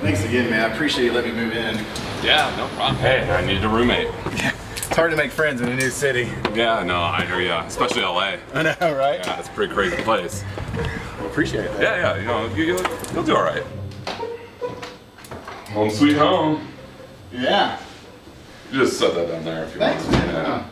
Thanks again, man. I appreciate you letting me move in. Yeah, no problem. Hey, I needed a roommate. It's hard to make friends in a new city. Yeah, no, I hear ya. Especially LA. I know, right? Yeah, it's a pretty crazy place. Appreciate that. Yeah, yeah, you know, you, you'll, you'll do all right. Home sweet home. Yeah. You just set that down there if you Thanks, want. man. Yeah.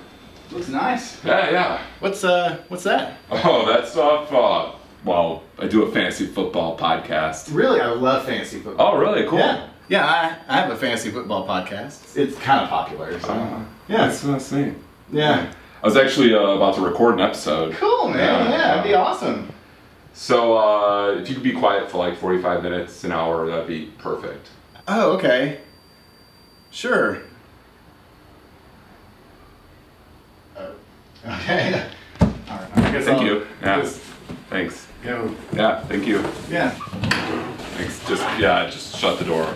Looks nice. yeah, yeah. What's uh what's that? Oh, that's stuff. Uh, well, I do a fantasy football podcast. Really, I love fantasy football. Oh, really? Cool. Yeah. Yeah, I, I have a fantasy football podcast. It's kind of popular, so. Uh, yeah. That's, that's neat. Yeah. I was actually uh, about to record an episode. Cool, man. Yeah, Yeah, that'd be awesome. So, uh, if you could be quiet for like 45 minutes, an hour, that'd be perfect. Oh, okay. Sure. Oh, okay. All right. I guess Thank I'll you. Yeah. Just Thanks. go. Yeah, thank you. Yeah. Thanks. Just, yeah, just shut the door.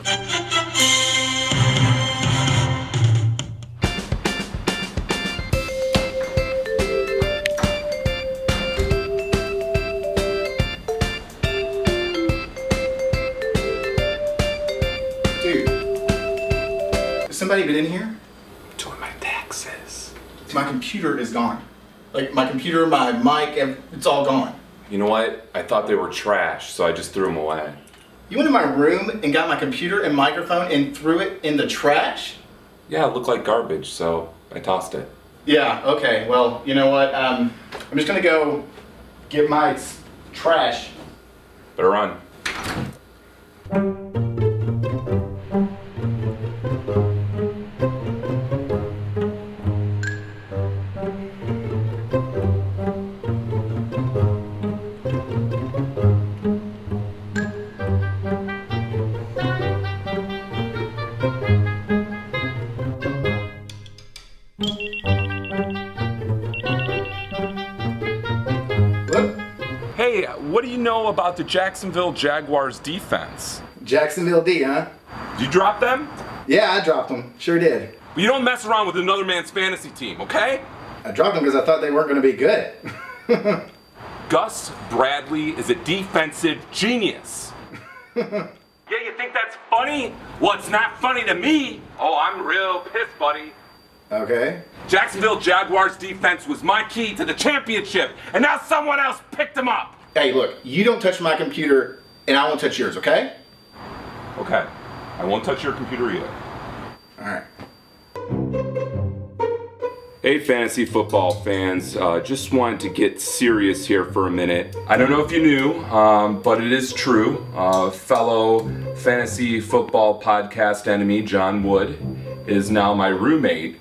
Dude. Has somebody been in here? Doing my taxes. My computer is gone. Like my computer, my mic, ev- it's all gone. You know what? I thought they were trash, so I just threw them away. You went in my room and got my computer and microphone and threw it in the trash? Yeah, it looked like garbage, so I tossed it. Yeah, okay. Well, you know what? Um, I'm just gonna go get my trash. Better run. Know about the Jacksonville Jaguars defense? Jacksonville D, huh? Did you drop them? Yeah, I dropped them. Sure did. You don't mess around with another man's fantasy team, okay? I dropped them because I thought they weren't gonna be good. Gus Bradley is a defensive genius. yeah, you think that's funny? Well, it's not funny to me. Oh, I'm real pissed, buddy. okay. Jacksonville Jaguars defense was my key to the championship, and now someone else picked them up. Hey, look, you don't touch my computer and I won't touch yours, okay? Okay, I won't touch your computer either. Alright. Hey, fantasy football fans, uh, just wanted to get serious here for a minute. I don't know if you knew, um, but it is true. Uh, fellow fantasy football podcast enemy, Jon Wood, is now my roommate,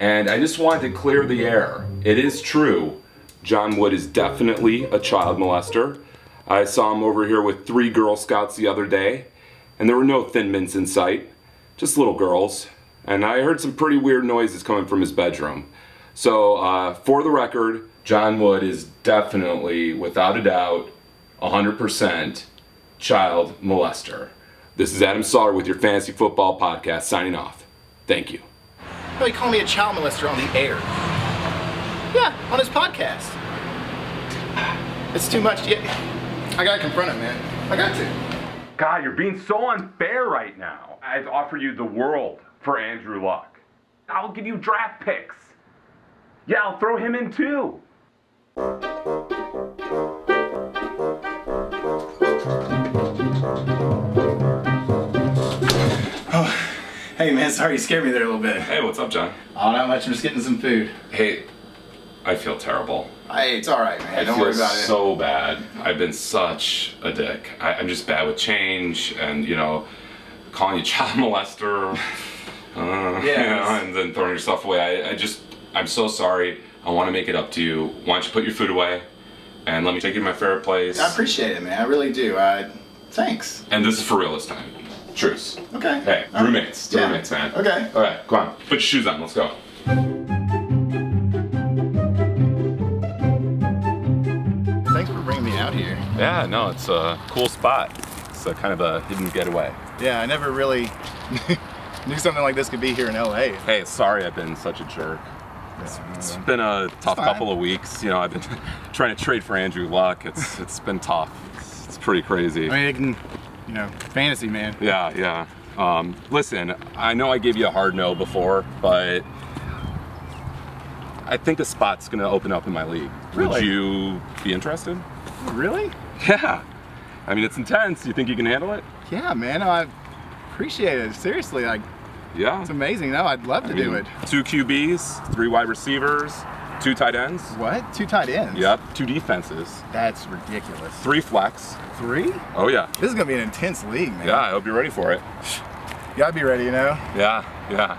and I just wanted to clear the air. It is true. Jon Wood is definitely a child molester. I saw him over here with three Girl Scouts the other day, and there were no thin mints in sight, just little girls. And I heard some pretty weird noises coming from his bedroom. So, uh, for the record, Jon Wood is definitely, without a doubt, 100% child molester. This is Adam Sauter with your Fantasy Football Podcast signing off. Thank you. You call me a child molester on the air? Yeah, on his podcast. It's too much. Yeah, I gotta confront him, man. I got to. God, you're being so unfair right now. I've offered you the world for Andrew Luck. I'll give you draft picks. Yeah, I'll throw him in too. Oh, Hey, man, sorry you scared me there a little bit. Hey, what's up, Jon? Oh, not much. I'm just getting some food. Hey, I feel terrible. Hey, it's all right, man. I Don't feel worry about it. so bad. I've been such a dick. I, I'm just bad with change, and you know, calling you child molester, uh, Yeah, you know, and then throwing yourself away. I, I just, I'm so sorry. I want to make it up to you. Why don't you put your food away, and let me take you to my favorite place. I appreciate it, man. I really do. I thanks. and this is for real this time. Truce. Okay. Hey, All right. roommates, Yeah. roommates, man. Okay. All right, come on. Put your shoes on. Let's go. Yeah, no, it's a cool spot. It's a kind of a hidden getaway. Yeah, I never really knew something like this could be here in LA. Hey, sorry I've been such a jerk. It's been a tough couple of weeks. You know, I've been trying to trade for Andrew Luck. It's it's been tough. It's, it's pretty crazy. I mean, it can, you know, fantasy, man. Yeah, yeah. Um, listen, I know I gave you a hard no before, but I think a spot's gonna open up in my league. Would you be interested? Really? Yeah. I mean, it's intense. You think you can handle it? Yeah, man. I appreciate it. Seriously, like, Yeah. it's amazing. No, I'd love to I do it. Two QBs, three wide receivers, two tight ends. What? Two tight ends? Yep. Two defenses, That's ridiculous. three flex. Three? Oh yeah. This is gonna be an intense league, man. Yeah. I hope you're ready for it. You gotta be ready, you know? Yeah. Yeah.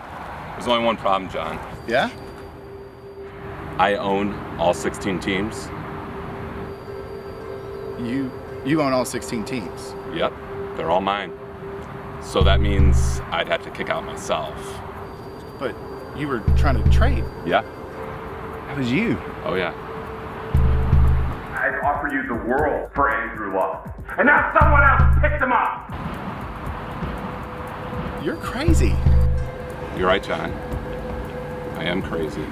There's only one problem, Jon. Yeah? I own all 16 teams. You you own all 16 teams. Yep. They're all mine. So that means I'd have to kick out myself. But you were trying to trade. Yeah. That was you. Oh yeah. I'd offer you the world for Andrew Luck. And now someone else picked him up! You're crazy. You're right, Jon. I am crazy.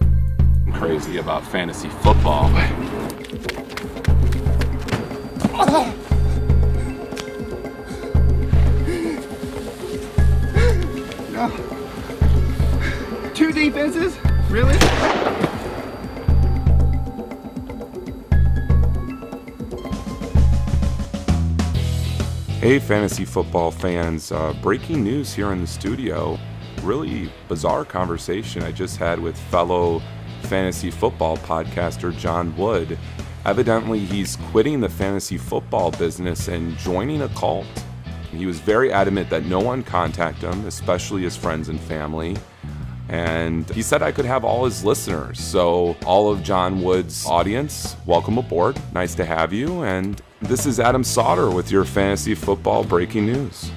I'm crazy about fantasy football. Two defenses? Really? Hey, fantasy football fans. Uh, breaking news here in the studio. Really bizarre conversation I just had with fellow fantasy football podcaster Jon Wood. Evidently, he's quitting the fantasy football business and joining a cult. He was very adamant that no one contact him, especially his friends and family. And he said I could have all his listeners. So, all of Jon Wood's audience, welcome aboard. Nice to have you. And this is Adam Sauter with your fantasy football breaking news.